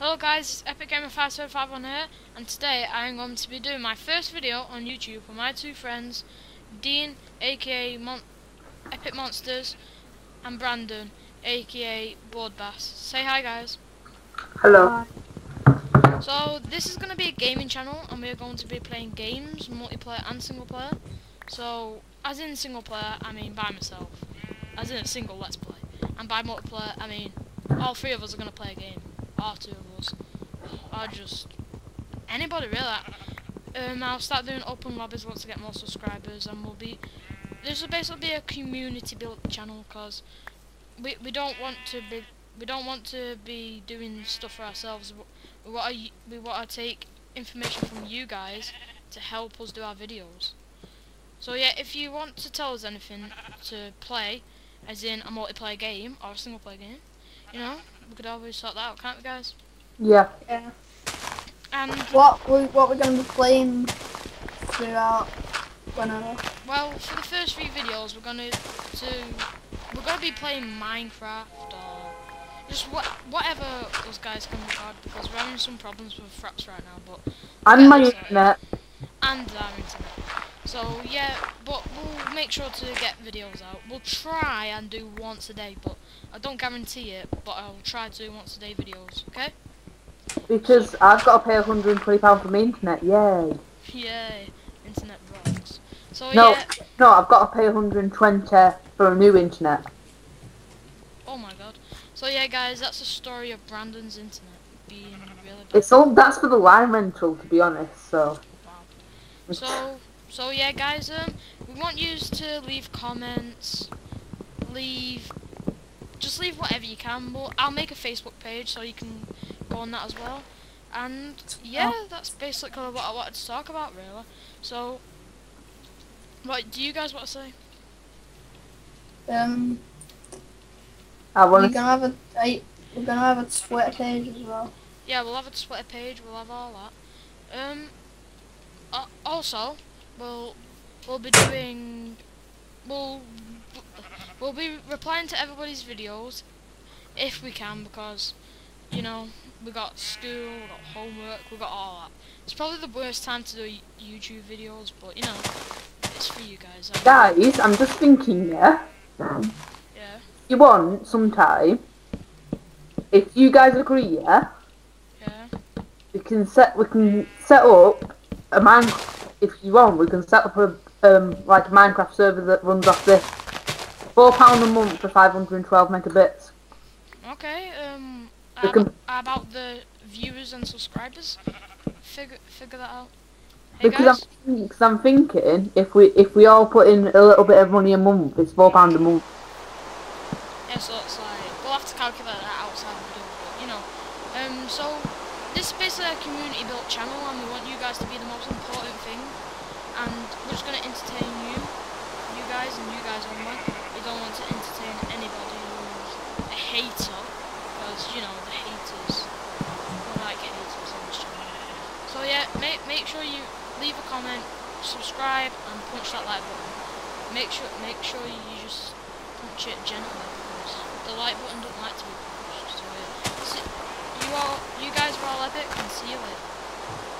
Hello guys, it's Epic Gamer 575 on here, and today I'm going to be doing my first video on YouTube with my two friends, Dean, aka Mon Epic Monsters, and Brandon, aka Boredbass. Say hi guys. Hello. So this is going to be a gaming channel, and we're going to be playing games, multiplayer and single player. So, as in single player, I mean by myself. As in a single let's play. And by multiplayer, I mean all three of us are going to play a game. Or two of us. Or just anybody really. Um, I'll start doing open lobbies once I get more subscribers, and we'll be. This will basically be a community built channel because we we don't want to be we don't want to be doing stuff for ourselves. We want to we want to take information from you guys to help us do our videos. So yeah, if you want to tell us anything to play, as in a multiplayer game or a single player game, you know, we could always sort that out, can't we, guys? Yeah. Yeah. And What we what we're gonna be playing throughout whenever. well, for the first three videos, we're gonna to we're gonna be playing Minecraft or just what whatever those guys can record because we're having some problems with fraps right now, but And my internet. and internet. So yeah, but we'll make sure to get videos out. We'll try and do once a day, but I don't guarantee it. But I'll try to do once a day videos. Okay? Because I've got to pay £120 for my internet. Yay. Yay, internet rocks. So No, yeah. no, I've got to pay 120 for a new internet. Oh my god. So yeah, guys, that's the story of Brandon's internet being really bad. It's all that's for the line rental, to be honest. So. Wow. So, so yeah, guys, um, we want you to leave comments, leave, just leave whatever you can. But I'll make a Facebook page so you can go on that as well. And yeah, that's basically what I wanted to talk about, really. So, what do you guys want to say? Um, I want. we're gonna have a I, we're gonna have a Twitter page as well. Yeah, we'll have a Twitter page. We'll have all that. Um. Uh, also, we'll we'll be doing we'll we'll be replying to everybody's videos if we can because you know we got school, we got homework, we got all that. It's probably the worst time to do YouTube videos, but you know it's for you guys. Guys, I'm just thinking, yeah. Yeah, You want sometime. If you guys agree, yeah, yeah. we can set we can set up a man. If you want, we can set up a um like a Minecraft server that runs off this. Four pound a month for 512 megabits. Okay. Um. We can- about the viewers and subscribers, figure figure that out. Hey Because. I'm, because I'm thinking if we if we all put in a little bit of money a month, it's four pound a month. Yeah, so it's like we'll have to calculate that outside of the but you know. Um, so this is basically a community built channel, and we want you guys to be the most important thing. And we're just gonna entertain you, you guys, and you. We don't want to entertain anybody who's a hater, because you know the haters. We like haters on this channel. So yeah, make make sure you leave a comment, subscribe, and punch that like button. Make sure make sure you just punch it gently because the like button doesn't like to be pushed. So yeah. You all, you guys are all epic, and see you later.